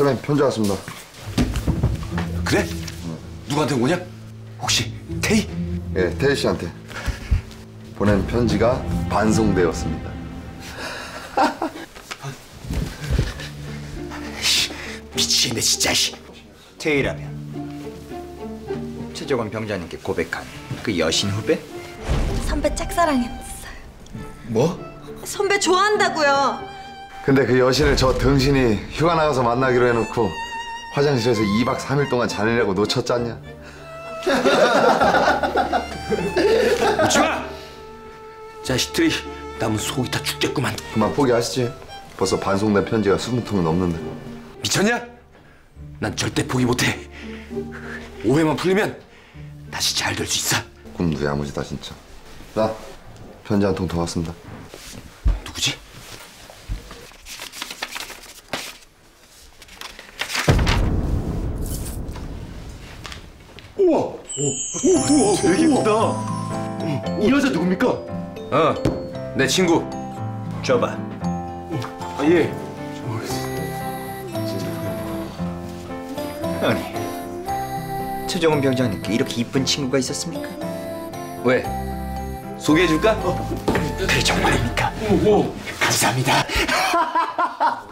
선배님 편지 왔습니다. 그래? 누구한테 온 거냐? 혹시 태희? 예, 태희 씨한테 보낸 편지가 반송되었습니다. 미치겠네 진짜 씨. 태희라면 최종원 병장님께 고백한 그 여신 후배? 선배 짝사랑했어요. 뭐? 선배 좋아한다고요. 근데 그 여신을 저 등신이 휴가 나가서 만나기로 해놓고 화장실에서 2박 3일 동안 자느라고 놓쳤잖냐? 오지마! 자식들이 남은 속이 다 죽겠구만 그만 포기하시지. 벌써 반송된 편지가 20통이 넘는데. 미쳤냐? 난 절대 포기 못해 오해만 풀리면 다시 잘 될 수 있어 꿈도 야무지다 진짜. 자, 편지 한 통 더 왔습니다. 누구지? 이 여자 누굽니까? 어, 내 친구 줘봐. 아, 예. 아니, 최종원 병장님께 이렇게 이쁜 친구가 있었습니까? 왜? 소개해줄까? 그게 정말입니까? 감사합니다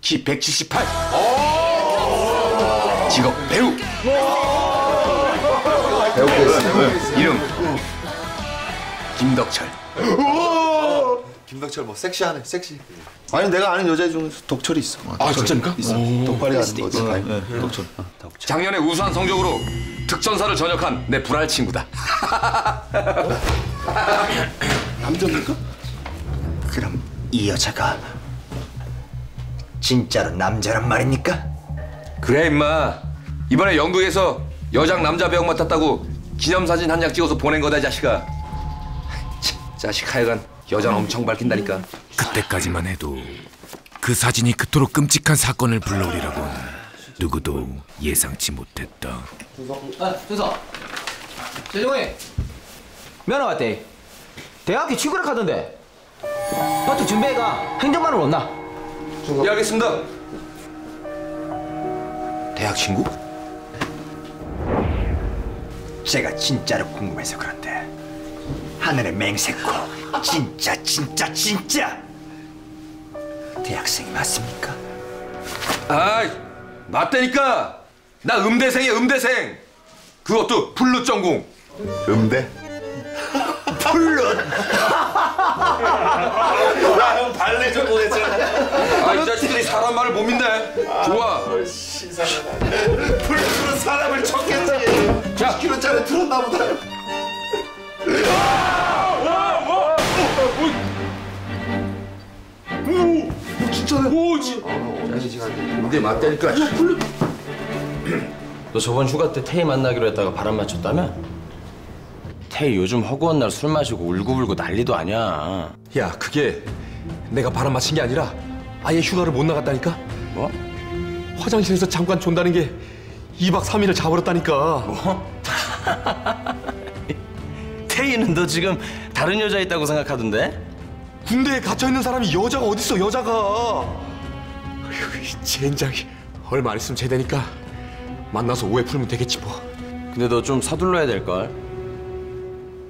키 178 직업 배우 배우고 있습니다. 이름 김덕철 김덕철 뭐 섹시하네, 섹시. 아니 내가 아는 여자 중에서 덕철이 있어. 아 진짜입니까? 있어. 덕발이 하는 거지. 덕철. 작년에 우수한 성적으로 특전사를 전역한 내 불알 친구다 남자입니까? 그럼 이 여자가 진짜로 남자란 말입니까? 그래 임마 이번에 연극에서 여장 남자 배역 맡았다고 기념사진 한 장 찍어서 보낸 거다 이 자식아 참, 자식 하여간 여장 엄청 밝힌다니까 그때까지만 해도 그 사진이 그토록 끔찍한 사건을 불러오리라곤 누구도 예상치 못했다. 아, 준서. 최종이 면허 왔대. 대학교 취구를 하던데. 너도 준비해가 행정반으로 온나. 예 알겠습니다 대학 친구? 제가 진짜로 궁금해서 그런데 하늘의 맹세코 진짜 진짜 진짜 대학생이 맞습니까? 아이 맞다니까 나 음대생이야 음대생 그것도 플룻 전공 음대? 발레 전공했잖아. 아이 자식들이 사람 말을 못 믿네 좋아 불로 사람을 쳤겠지. 자 10kg짜리 들었나 보다. 근데 맞다니까 너 저번 휴가 때 태희 만나기로 했다가 바람 맞췄다며? 태희 요즘 허구한 날 술 마시고 울고불고 난리도 아니야. 야 그게 내가 바람 맞힌 게 아니라 아예 휴가를 못 나갔다니까 뭐? 화장실에서 잠깐 존다는 게 2박 3일을 자버렸다니까 태희는 너 지금 다른 여자 있다고 생각하던데? 군대에 갇혀있는 사람이 여자가 어딨어 여자가 어휴, 이 젠장이 얼마 안 있으면 제대니까 만나서 오해 풀면 되겠지 뭐 근데 너 좀 서둘러야 될걸.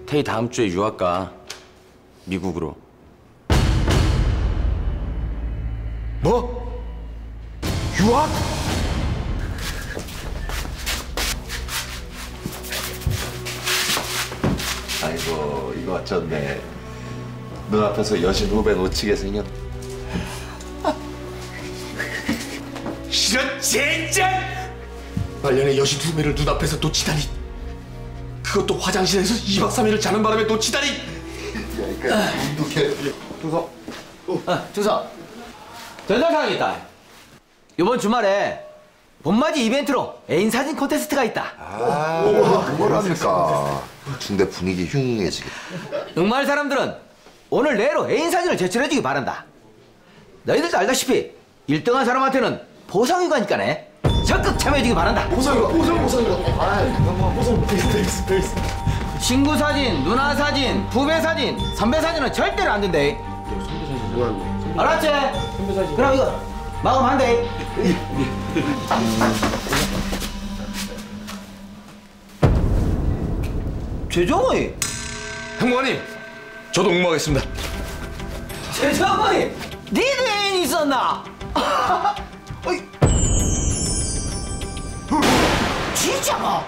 태희 다음 주에 유학 가. 미국으로. 뭐? 유학? 아이고 이거 어쩐네. 눈앞에서 여신 후배 놓치게 생겼. 이런 젠장! 말년에 여신 두 매를 눈앞에서 놓치다니 그것도 화장실에서 2박 3일을 자는 바람에 놓치다니 눈독해. 두서. 아, 준서. 전달 사항이 있다. 이번 주말에 봄맞이 이벤트로 애인 사진 콘테스트가 있다. 아, 뭐랍니까? 중대 분위기 흉흉해지게. 응말 사람들은 오늘 내로 애인 사진을 제출해주기 바란다. 너희들도 알다시피 1등한 사람한테는 보상이 가니까네. 적극 참여해주기 바란다. 보상이가 보상 보상이가. 아, 보상 페이스 페이스 페이스. 친구 사진, 누나 사진, 후배 사진, 선배 사진은 절대로 안 된대. 알았지? 선배 사진. 그럼 이거 마감한대. 최정호이, 행복하님, 저도 응모하겠습니다. 최정호이, 니도 애인 있었나? 어이. 진짜가?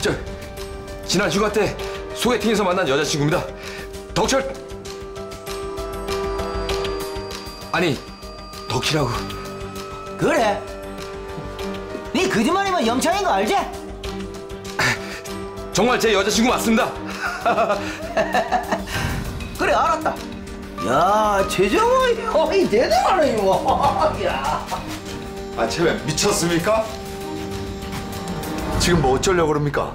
저 지난 휴가 때 소개팅에서 만난 여자친구입니다. 덕철 아니 덕희라고 그래? 니 거짓말이면 영창인 거 알지? 정말 제 여자친구 맞습니다. 그래 알았다. 야 최정호이, 어이 대단하네 이거. 야. 아, 쟤 미쳤습니까? 지금 뭐 어쩌려고 그럽니까?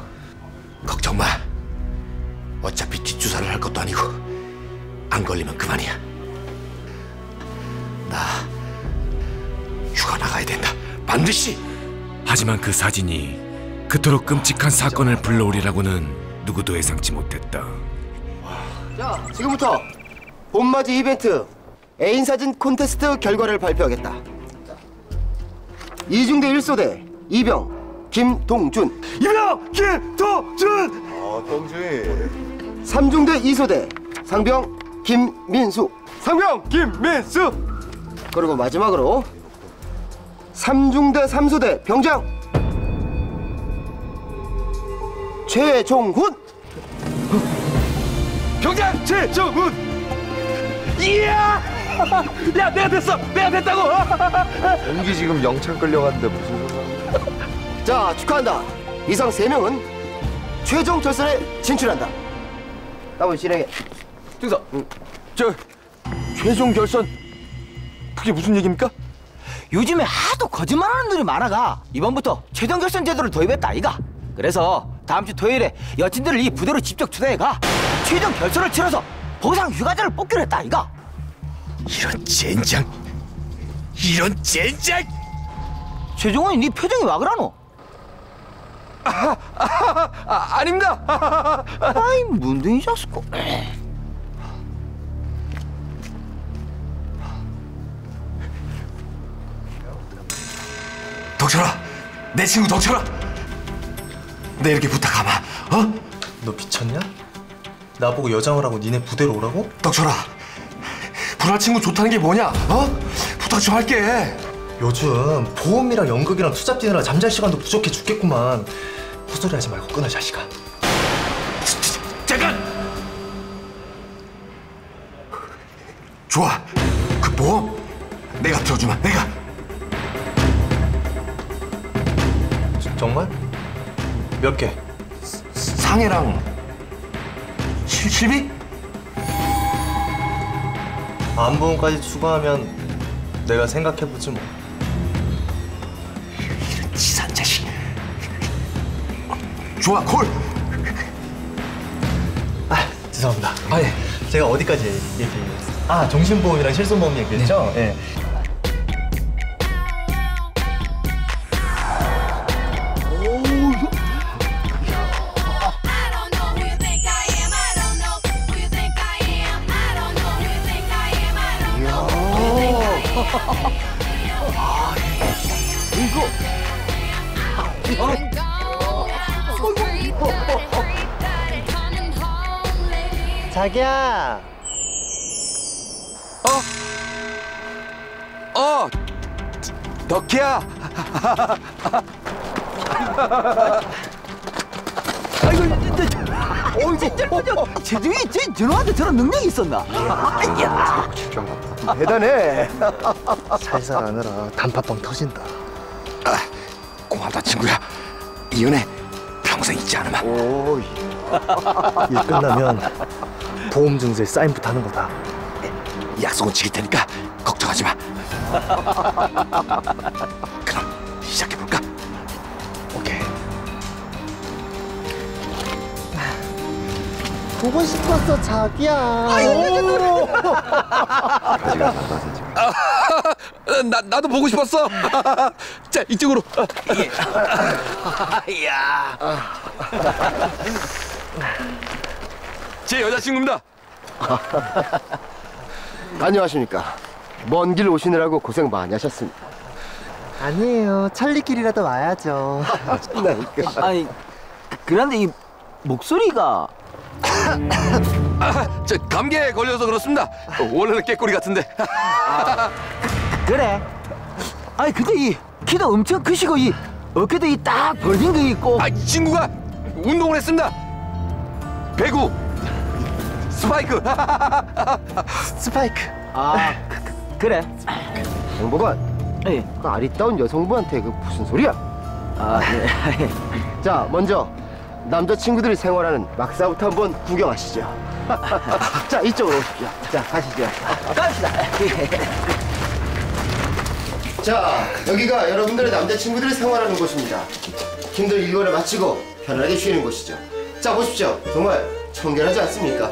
걱정 마. 어차피 뒷주사를 할 것도 아니고 안 걸리면 그만이야. 나 휴가 나가야 된다. 반드시. 하지만 그 사진이 그토록 끔찍한 사건을 불러오리라고는 누구도 예상치 못했다. 자, 지금부터 봄맞이 이벤트 애인 사진 콘테스트 결과를 발표하겠다. 이중대 1소대 이병 김동준 이병 김도준. 어, 동준이. 삼중대 2소대 상병 김민수 상병 김민수. 그리고 마지막으로 삼중대 3소대 병장 최종훈 병장 최정훈. 이야. 야 내가 됐어. 내가 됐다고. 동기 지금 영창 끌려갔는데 무슨 소리야? 자 축하한다 이상 3명은 최종 결선에 진출한다 나머지 진행해 중서. 저 최종 결선 그게 무슨 얘기입니까? 요즘에 하도 거짓말하는 놈이 많아가 이번부터 최종 결선 제도를 도입했다 이가 그래서 다음 주 토요일에 여친들을 이 부대로 직접 초대해가 최종 결선을 치러서 보상 휴가자를 뽑기로 했다 이가 이런 젠장. 이런 젠장. 최종원이 네 표정이 와 그러노? 아, 아닙니다. 아이 문둥이 자스고 덕철아, 내 친구 덕철아. 내 이렇게 부탁하마. 어? 너 미쳤냐? 나보고 여장을 하고 니네 부대로 오라고? 덕철아, 불알 친구 좋다는 게 뭐냐? 어? 부탁 좀 할게. 요즘 보험이랑 연극이랑 투잡 뛰느라 잠잘 시간도 부족해 죽겠구만 헛소리 하지 말고 끊어 자식아 잠깐. 좋아. 그 보험 내가 들어주마. 내가. 정말? 몇 개? 상해랑 실, 실비? 안보험까지 추가하면 내가 생각해보지 뭐 치산 자식. 좋아, 콜. 아, 죄송합니다 아, 예. 제가 어디까지 얘기했어요? 아, 정신보험이랑 실손보험 얘기했죠? 예. 자기야. 어? 덕희야. 어이 진짜 최종이 쟤 저놈한테 저런 능력이 있었나? 야. 대단해. 살살 하느라 단팥빵 터진다. 아, 고맙다 친구야. 이 은혜 평생 잊지 않으마. 오이 일 끝나면 보험 증서에 사인부터 하는 거다 약속은 지킬 테니까 걱정하지 마. 그럼 시작해 볼까? 오케이. 보고 싶었어 자기야 어, 나 나도 보고 싶었어. 자 이쪽으로. 야제 여자친구입니다. 안녕하십니까 먼 길 오시느라고 고생 많이 하셨습니다. 아니에요. 찰리길이라도 와야죠. 아니 그런데 이 목소리가 아, 저 감기에 걸려서 그렇습니다. 원래는 깨꼬리 같은데. 그래. 아니 근데 이 키도 엄청 크시고 이 어깨도 이 딱 벌린 거 있고. 아, 이 친구가 운동을 했습니다. 배구, 스파이크. 스파이크. 아 그, 래 정보관. 예. 그 아리따운 여성분한테 그 무슨 소리야? 아 예. 자, 먼저 남자친구들이 생활하는 막사부터 한번 구경하시죠. 자, 이쪽으로 오십시오. 자, 가시죠. 갑시다. 자, 여기가 여러분들의 남자친구들이 생활하는 곳입니다. 힘든 일과를 마치고 편안하게 쉬는 곳이죠. 자, 보십시오. 정말 청결하지 않습니까?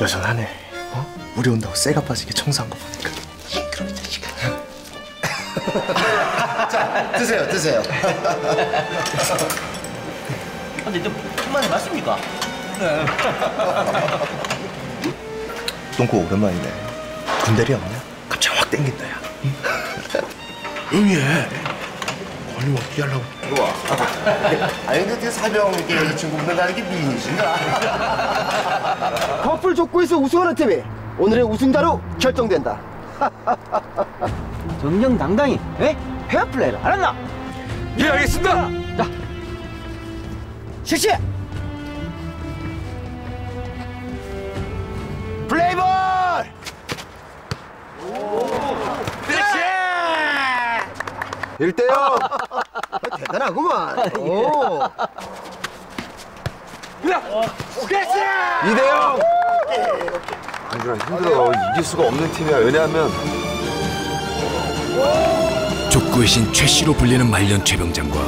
여전하네. 어? 우리 온다고 쇠가 빠지게 청소한 거 보니까. 그럼 이 자식아. 자, 드세요, 드세요. 근데 좀 천만에 맞습니까? 똥꼬 오랜만이네. 군대리 없냐? 확 땡긴다, 야. 응애. 걸리면 어떻게 하려고? 아니, 근데 그 사병 이렇게 여자친구분들 가는 게 미인이신가? 커플 족구에서 우승하는 팀이 오늘의 우승자로 결정된다. 정정당당히 예? 페어플레이를 알았나? 예, 알겠습니다. 실시! 1대0! 대단하구만. 아, 예. 오. 오케이! 2대0! 안주라 아, 힘들어. 이길 수가 없는 팀이야. 왜냐하면 족구의 신 최씨로 불리는 말년 최병장과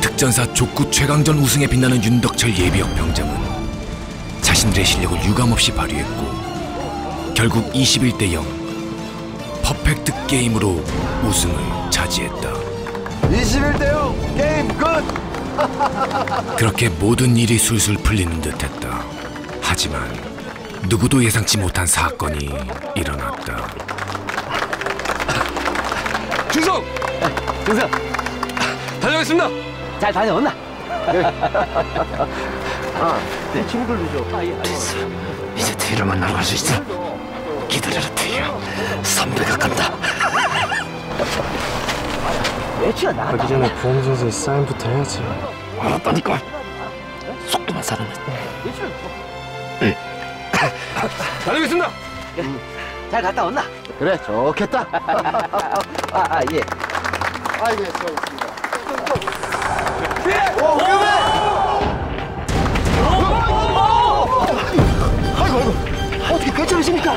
특전사 족구 최강전 우승에 빛나는 윤덕철 예비역 병장은 자신들의 실력을 유감없이 발휘했고 결국 21대 0 퍼펙트 게임으로 우승을 차지했다. 21대 0 게임 끝. 그렇게 모든 일이 술술 풀리는 듯했다. 하지만 누구도 예상치 못한 사건이 일어났다. 준성, 정성 다녀오겠습니다. 잘 다녀왔나? 내 친구들도 줘. 아, 예. 이제 뒤를 만나러 갈 수 있어. 기다려라 뒤요. 선배가 간다. 매치가 나갔다. 가기 전에 보험 증서에 사인부터 해야지. 알았다니까. 속도만 살았네. 다녀오겠습니다. 잘 갔다 왔나? 그래, 좋겠다. 아, 아 예. 아이고, 예, 수고하셨습니다. 아이고, 아이고. 어떻게 괜찮으십니까?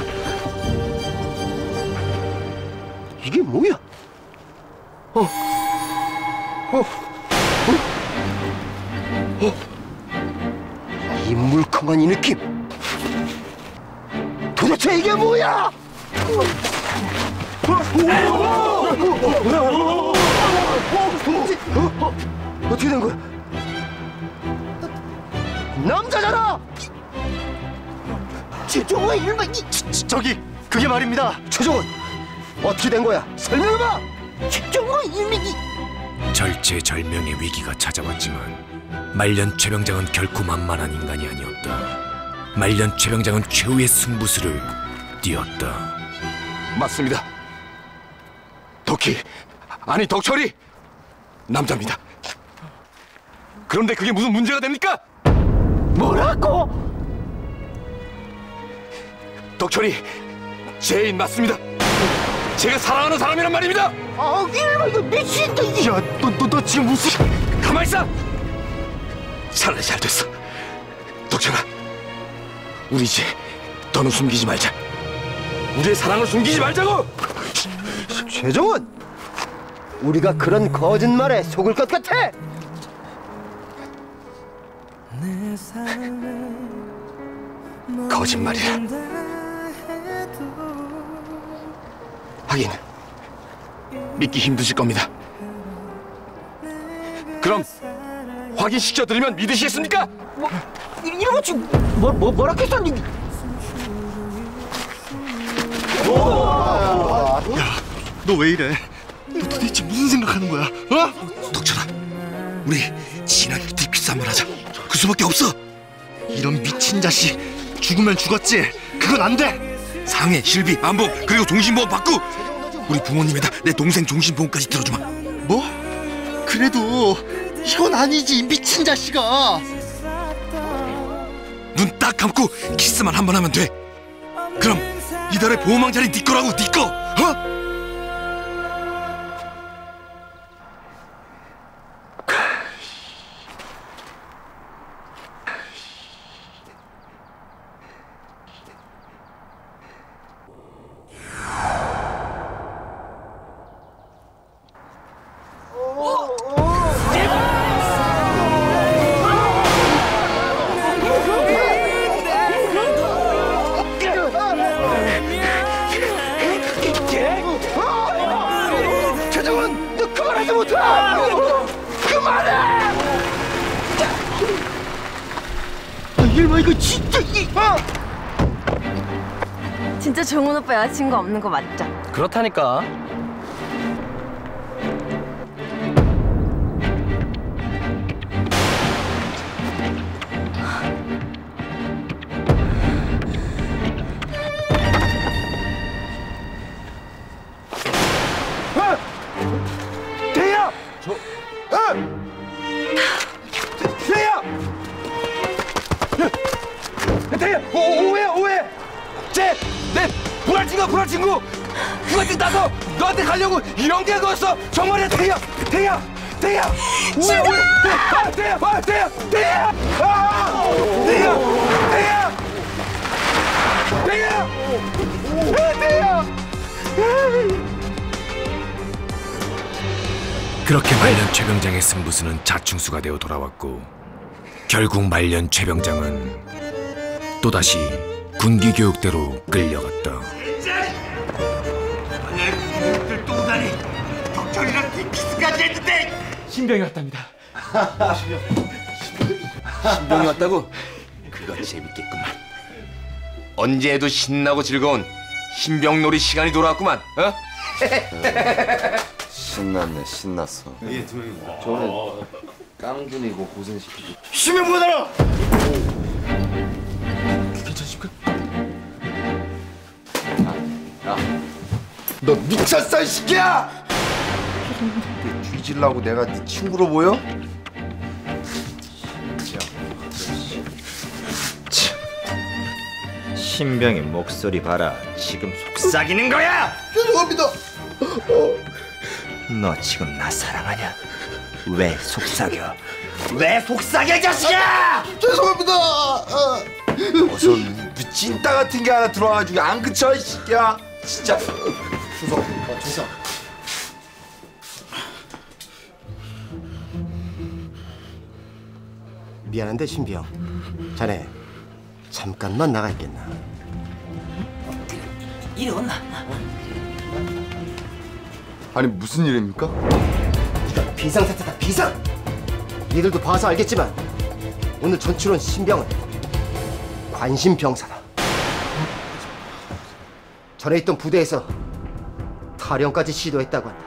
이게 뭐야? 어, 어, 어, 어. 이 물컹한 이 느낌. 도대체 이게 뭐야? 어? 어떻게 된 거야? 남자잖아! 최종원 이름은 이 저기 그게 말입니다. 최종원 어떻게 된 거야? 설명해봐. 최종원 이름이 절체절명의 위기가 찾아왔지만 말년 최병장은 결코 만만한 인간이 아니었다. 말년 최병장은 최후의 승부수를 띄었다. 맞습니다. 덕희, 아니 덕철이 남자입니다. 그런데 그게 무슨 문제가 됩니까? 뭐라고? 덕철이 제 애인 맞습니다. 제가 사랑하는 사람이란 말입니다. 아 이거 이거 미친다. 야 너 너 너 지금 무슨? 가만 있어. 차라리 잘 됐어. 덕철아, 우리 이제 더는 숨기지 말자. 우리의 사랑을 숨기지 말자고. 최종원 우리가 그런 거짓말에 속을 것 같아? 거짓말이라. 하긴 믿기 힘드실 겁니다. 그럼 확인시켜 드리면 믿으시겠습니까? 이- 이러면 지금 뭐, 뭐 뭐라 했었니? 너왜 이래? 너 도대체 무슨 생각하는 거야? 어? 덕철아, 우리 진하게 뒷기스 한번 하자. 그 수밖에 없어. 이런 미친 자식 죽으면 죽었지. 그건 안 돼. 상해, 실비, 안보 그리고 종신보험 받고 우리 부모님에다 내 동생 종신보험까지 들어주마. 뭐? 그래도 이건 아니지 이 미친 자식아. 눈 딱 감고 키스만 한 번 하면 돼. 그럼 이달의 보험왕 자리 네 거라고 네 거. 정훈 오빠 여자친구 없는 거 맞죠? 그렇다니까. 휴가증 따서 너한테 가려고 이런 게 그었어. 정말이야 대야 대야 대야. 오해 오해 아, 대야 아, 대야 대야. 아, 대야 대야. 대야. 아, 대야. 그렇게 말년 최병장의 승부수는 자충수가 되어 돌아왔고 결국 말년 최병장은 또다시 군기 교육대로 끌려갔다. 덕철이랑 뒷키스까지 했는데 신병이 왔답니다 신병이 왔다고? 그거 재밌겠구만. 언제 해도 신나고 즐거운 신병놀이 시간이 돌아왔구만. 어? 신났네 신났어 저는 깡준이고 고생시키고 심해 보여달라. 너 미쳤어 이 새끼야! 뒤질라고 내가 네 친구로 보여? 신병의 목소리 봐라. 지금 속삭이는 거야. 죄송합니다 너 지금 나 사랑하냐? 왜 속삭여? 왜 속삭여 이 자식아! 죄송합니다 어. 어서 찐따 같은 게 하나 들어와가지고 안 그쳐 이 새끼야 진짜 어, 주소 미안한데 신비형. 자네 잠깐만 나가 있겠나? 이리 온나 아니 무슨 일입니까? 비상사태다 비상! 니들도 봐서 알겠지만 오늘 전출원 신병은 관심병사다. 전에 있던 부대에서 탈영까지 시도했다고 한다.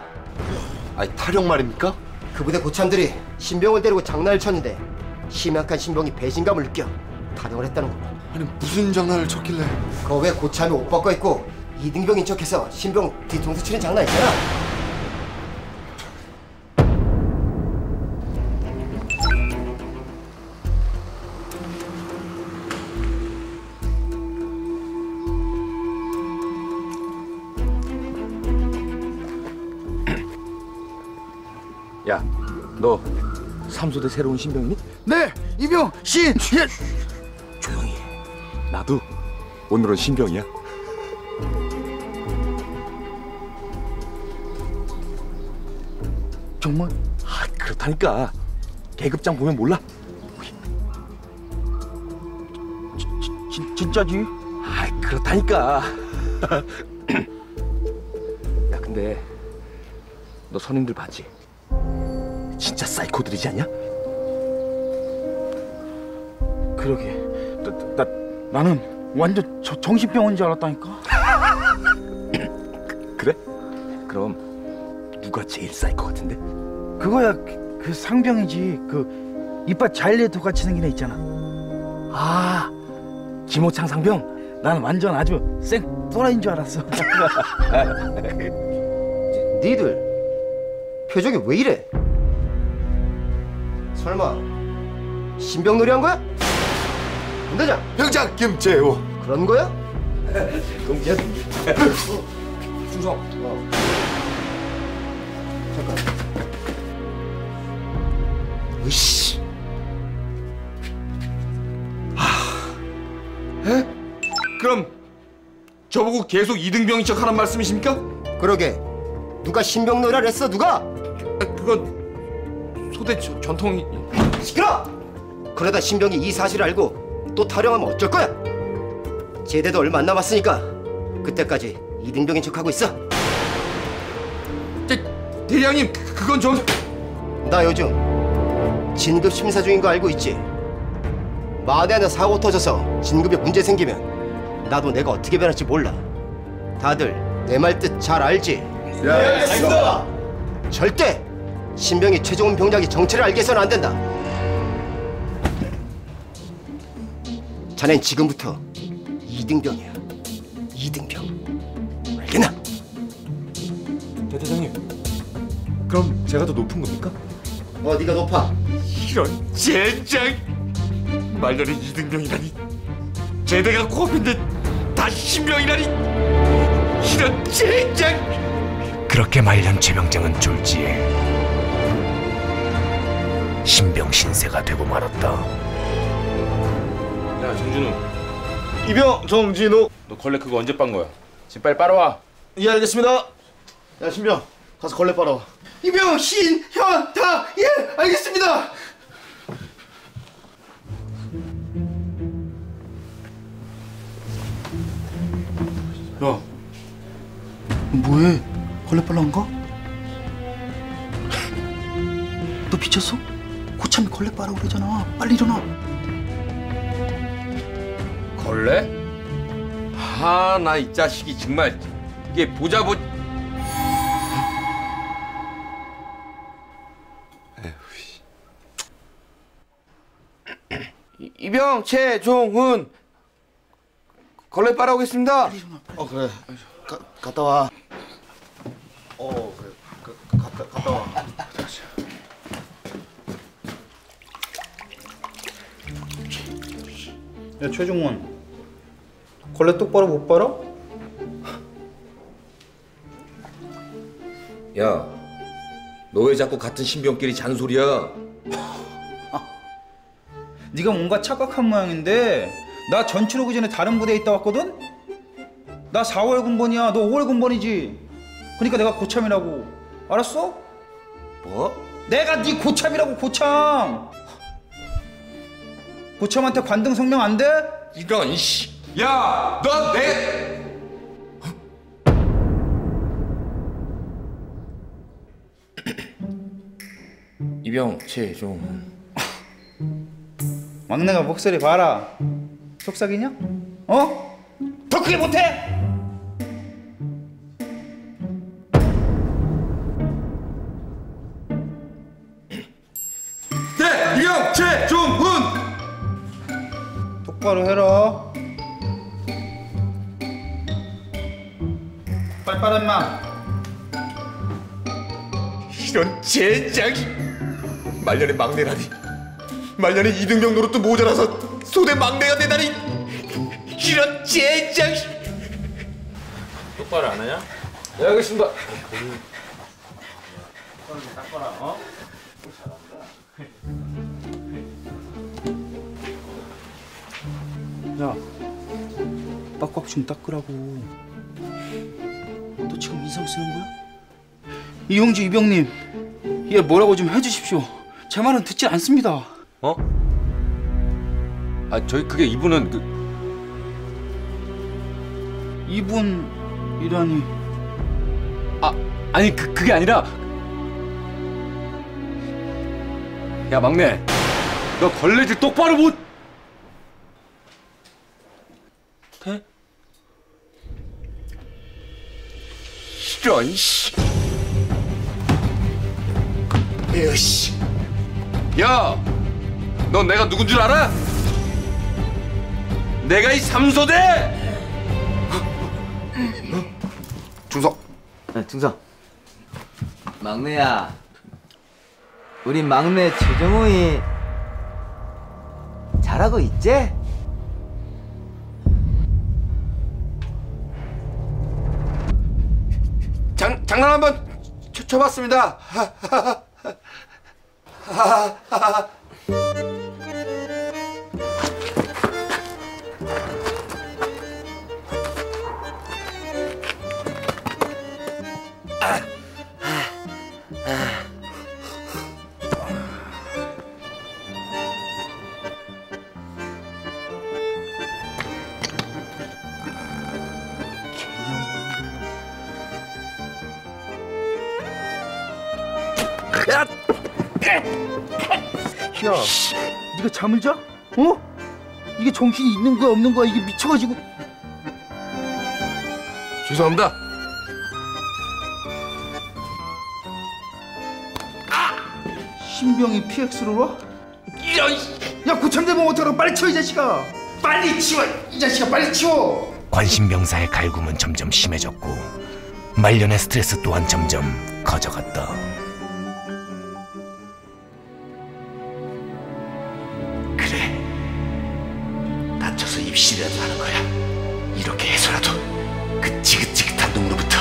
아니 탈영 말입니까? 그 부대 고참들이 신병을 데리고 장난을 쳤는데 심약한 신병이 배신감을 느껴 탈영을 했다는 겁니다. 아니 무슨 장난을 쳤길래? 그외 고참이 옷 벗고 있고 이등병인 척해서 신병 뒤통수 치는 장난 있잖아. 야, 너 삼소대 새로운 신병이니? 네 이병 신 예. 조용히 해. 나도 오늘은 신병이야. 정말 아, 그렇다니까. 계급장 보면 몰라? 진, 진짜지? 아, 그렇다니까. 야, 근데 너 선임들 봤지? 진짜 사이코들이지 않냐? 그러게 나, 나, 나는 완전 저, 정신병인 줄 알았다니까 그래? 그럼 누가 제일 쌀 것 같은데? 그거야 그, 그 상병이지 그 이빨 잘려도 같이 생긴 애 있잖아 아 김호창 상병 난 완전 아주 생 또라이인 줄 알았어 니들 표정이 왜 이래? 설마 신병놀이 한 거야? 군대장 병장 김재호 그런 거야? 동기야 충성 어. 잠깐 으씨 에? 그럼 저보고 계속 이등병인 척 하란 말씀이십니까? 그러게 누가 신병놀이를 했어 누가? 그건 소대 저- 전통이 시끄러! 그러다 신병이 이 사실을 알고 또 타령하면 어쩔 거야? 제대도 얼마 안 남았으니까 그때까지 이등병인 척하고 있어 대장님 그- 그건 좀 나 요즘 진급 심사 중인 거 알고 있지? 만에 하나 사고 터져서 진급에 문제 생기면 나도 내가 어떻게 변할지 몰라 다들 내 말 뜻 잘 알지? 네, 알겠습니다. 절대 신병이 최종훈 병장이 정체를 알게 해서는 안 된다 자넨 지금부터 이등병이야. 이등병. 알겠나? 대대장님. 그럼 제가 더 높은 겁니까? 어 네가 높아? 이런 젠장! 말년에 이등병이라니. 제대가 코앞인데 다 신병이라니. 이런 젠장! 그렇게 말년 최병장은 졸지에 신병 신세가 되고 말았다. 야 정준우. 이병 정진우. 너 걸레 그거 언제 빤 거야? 지금 빨리 빨아와. 예 알겠습니다. 야 신병. 가서 걸레 빨아와. 이병 신현 다 예 알겠습니다. 야 뭐해? 걸레 빨라 안 가? 너 미쳤어? 고참이 걸레 빨라고 그러잖아. 빨리 일어나 걸레? 하나 이 자식이 정말 이게 보자 보 이- 이병 최종훈 걸레 빨아오겠습니다. 어 그래 가, 갔다 와 어, 그래. 가, 갔다, 갔다 와. 야 최종원 걸레 똑바로 못 빨아? 야, 너 왜 자꾸 같은 신병끼리 잔소리야? 네가 뭔가 착각한 모양인데 나 전출 오기 전에 다른 부대에 있다 왔거든? 나 4월 군번이야 너 5월 군번이지 그러니까 내가 고참이라고 알았어? 뭐? 내가 네 고참이라고 고참 고참한테 관등 성명 안 돼? 이런 씨. 야, 너 내. 이병 최종훈. 막내가 목소리 봐라 속삭이냐? 어? 더 크게 못해? 네, 이병 최종훈. 똑바로 해라 빨빨 인마 이런 젠장 말년의 막내라니 말년에 이등병 노릇도 모자라서 소대 막내가 되다니 이런 젠장 똑바로 안 하냐? 네, 알겠습니다. 야, 빡빡 좀 닦으라고. 인상 쓰는 거야? 이용주 이병님, 얘 뭐라고 좀 해주십시오. 제 말은 듣지 않습니다. 어? 아, 저희 그게 이분은 그 이분이라니. 아, 아니 그 그게 아니라 야, 막내. 너 걸레질 똑바로 못 이런 씨. 으씨. 야, 너 내가 누군 줄 알아? 내가 이 삼소대. 중성. 네, 중성. 막내야. 우리 막내 최정호이 잘하고 있지? 장 장난 한번 쳐, 쳐봤습니다. 정신이 있는 거야 없는 거야 이게 미쳐가지고 죄송합니다. 신병이 PX로 와? 이런 야 고참대범 어떡하라고 빨리 치워 이 자식아 빨리 치워 이 자식아 빨리 치워 관심병사의 갈굼은 점점 심해졌고 말년의 스트레스 또한 점점 커져갔다. 입실이라도 하는 거야. 이렇게 해서라도 그 지긋지긋한 놈으로부터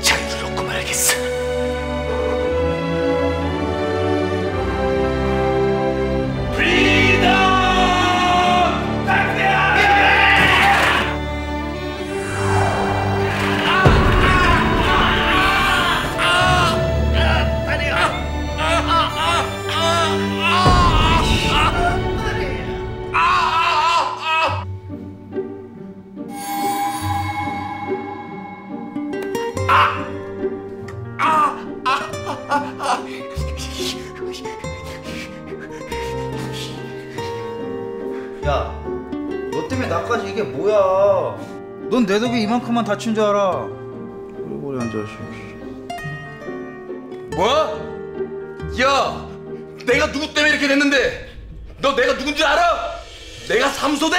자유를 얻고 말겠어. 때문에 나까지 이게 뭐야 넌 내 덕에 이만큼만 다친 줄 알아 그리고 한 자식 뭐? 야, 내가 누구 때문에 이렇게 됐는데 너 내가 누군 줄 알아? 내가 삼소대.